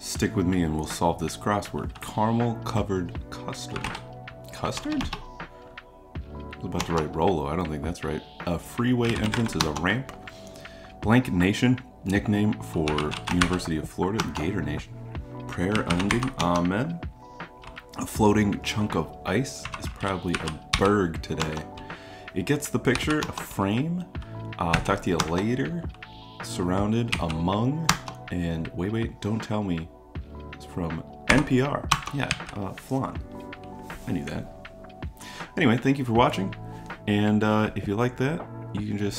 Stick with me and we'll solve this crossword. Caramel covered custard. Custard? I was about to write Rolo. I don't think that's right. A freeway entrance is a ramp. Blank Nation, nickname for University of Florida, Gator Nation. Prayer ending, Amen. A floating chunk of ice is probably a berg today. It gets the picture, a frame. Uh, talk to you later. Surrounded, among, and wait, wait, don't tell me. It's from NPR. Yeah, uh, flan. I knew that. Anyway, thank you for watching. And uh, if you like that, you can just